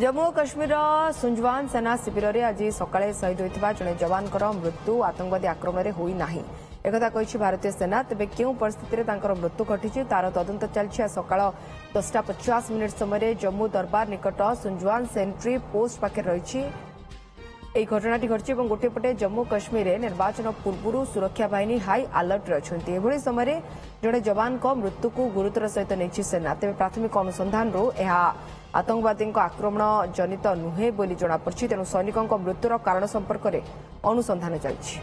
জম্মু ও কাশ্মীরর সুঞ্জওয়ান সেনা শিবিরের আজ সকালে শহীদ হয়ে জনে যবানর মৃত্যু আতঙ্কবাদী আক্রমণের হয়ে না একথা কী ভারতীয় সেনা তবে কেউ পরিস্থিতিতে তাঁর মৃত্যু ঘটিছে তার তদন্ত চলছে আজ সকাল দশটা পচাশ মিনিট সময় জম্মু দরবার নিকট সুঞ্জওয়ান সেন্ট্রি পোস্ট পাখে রয়েছে এই ঘটনাটি ঘটিছে এবং গোটিয়ে পটে জম্মু কাশ্মীরে নির্বাচন পূর্বরু সুরক্ষা বাহিনী হাই আলর্টরে অনেক এভাবে সময় জনে যবানক মৃত্যুক গুরুতর সহ নেছে সেনা তবে প্রাথমিক অনুসন্ধানরু ଆତଙ୍କବାଦୀଙ୍କ ଆକ୍ରମଣ ଜନିତ ନୁହେଁ ବୋଲି ଜଣାପଡ଼ିଛି ତେଣୁ ସୈନିକଙ୍କ ମୃତ୍ୟୁର କାରଣ ସମ୍ପର୍କରେ ଅନୁସନ୍ଧାନ ଚାଲିଛି